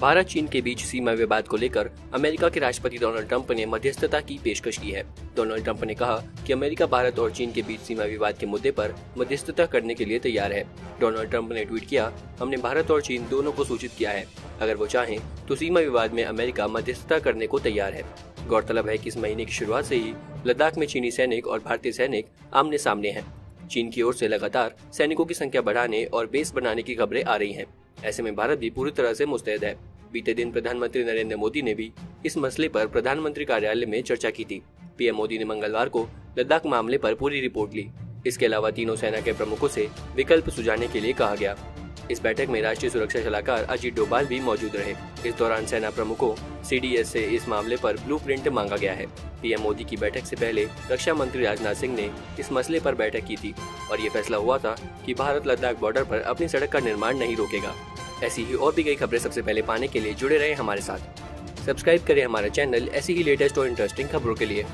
भारत, चीन के बीच सीमा विवाद को लेकर अमेरिका के राष्ट्रपति डोनाल्ड ट्रंप ने मध्यस्थता की पेशकश की है। डोनाल्ड ट्रंप ने कहा कि अमेरिका, भारत और चीन के बीच सीमा विवाद के मुद्दे पर मध्यस्थता करने के लिए तैयार है। डोनाल्ड ट्रंप ने ट्वीट किया, हमने भारत और चीन दोनों को सूचित किया है। अगर वो चाहें तो सीमा विवाद में अमेरिका मध्यस्थता करने को तैयार है। गौरतलब है कि इस महीने की शुरुआत से ही लद्दाख में चीनी सैनिक और भारतीय सैनिक आमने सामने हैं। चीन की ओर से लगातार सैनिकों की संख्या बढ़ाने और बेस बनाने की खबरें आ रही हैं। ऐसे में भारत भी पूरी तरह से मुस्तैद है। बीते दिन प्रधानमंत्री नरेंद्र मोदी ने भी इस मसले पर प्रधानमंत्री कार्यालय में चर्चा की थी। पीएम मोदी ने मंगलवार को लद्दाख मामले पर पूरी रिपोर्ट ली। इसके अलावा तीनों सेना के प्रमुखों से विकल्प सुझाने के लिए कहा गया। इस बैठक में राष्ट्रीय सुरक्षा सलाहकार अजीत डोभाल भी मौजूद रहे। इस दौरान सेना प्रमुखों सीडीएस से इस मामले पर ब्लूप्रिंट मांगा गया है। पीएम मोदी की बैठक से पहले रक्षा मंत्री राजनाथ सिंह ने इस मसले पर बैठक की थी और ये फैसला हुआ था कि भारत लद्दाख बॉर्डर पर अपनी सड़क का निर्माण नहीं रोकेगा। ऐसी ही और भी कई खबरें सबसे पहले पाने के लिए जुड़े रहे हमारे साथ। सब्सक्राइब करें हमारा चैनल ऐसी ही लेटेस्ट और इंटरेस्टिंग खबरों के लिए।